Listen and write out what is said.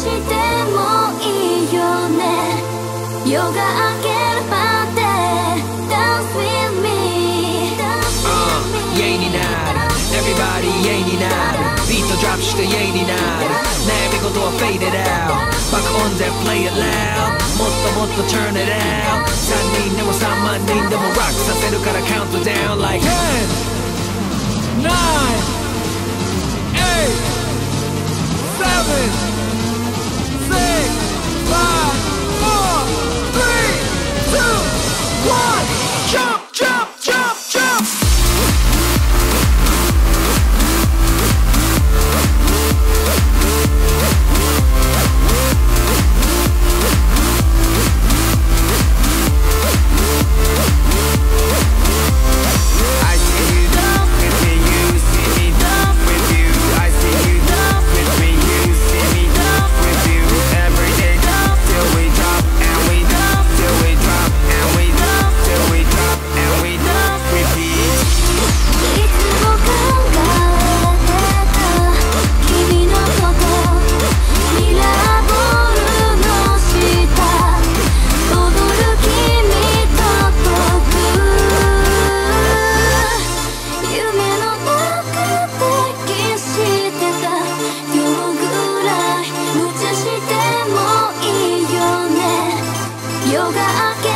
してもいいよね夜が明けるまで Dance with me Dance with me イェになる Everybody イェイになるビートドロップしてイェイになる悩み事は faded out バ爆音で play it loud もっともっと turn it out 3人でも3万人でも rock させるから countdown like hey 夜が明け